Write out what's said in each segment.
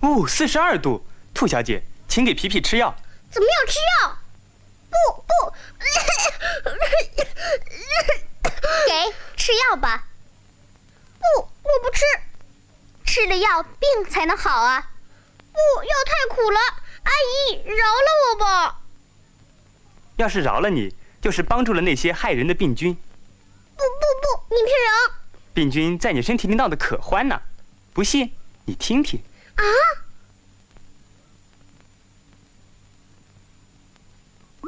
哦，四十二度，兔小姐，请给皮皮吃药。怎么要吃药？不不，吃药吧。不，我不吃，吃了药病才能好啊。不药太苦了，阿姨饶了我吧。要是饶了你，就是帮助了那些害人的病菌。不不不，你骗人！病菌在你身体里闹得可欢呢，不信你听听。啊！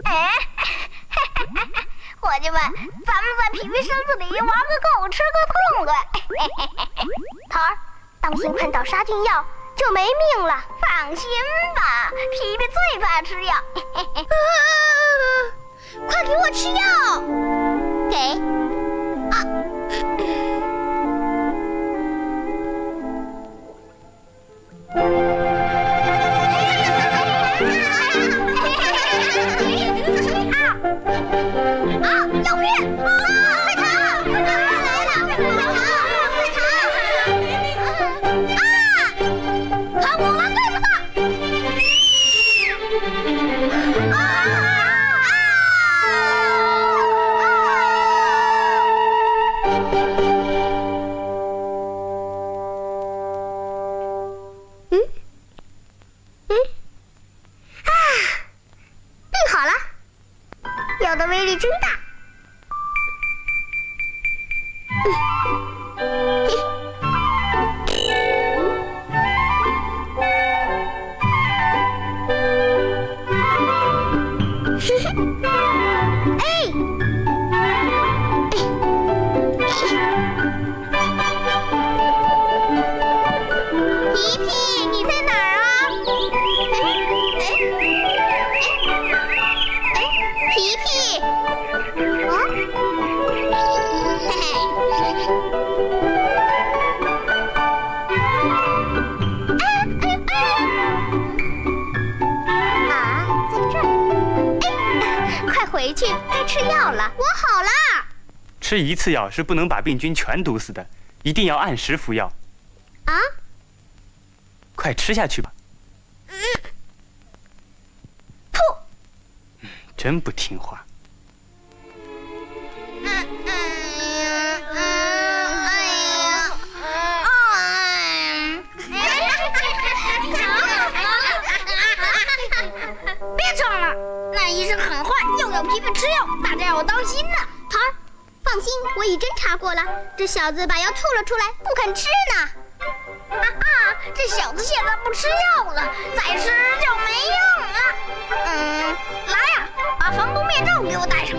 哎，伙计们，皮皮身子里挖个够，吃个痛快。桃儿，当心碰到杀菌药就没命了。放心吧，皮皮最怕吃药。快给我吃药！给。啊。药的威力真大。吃药了，我好了。吃一次药是不能把病菌全毒死的，一定要按时服药。啊！快吃下去吧。吐！真不听话。别吵了，那医生很坏，又要皮皮吃药，大家要当心呢。桃儿。放心，我已侦查过了，这小子把药吐了出来，不肯吃呢。啊啊，这小子现在不吃药了，再吃就没用了。嗯，来呀，把防毒面罩给我戴上。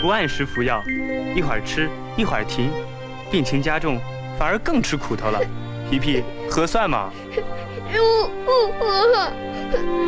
不按时服药，一会儿吃。一会儿停，病情加重，反而更吃苦头了。皮皮，合算吗？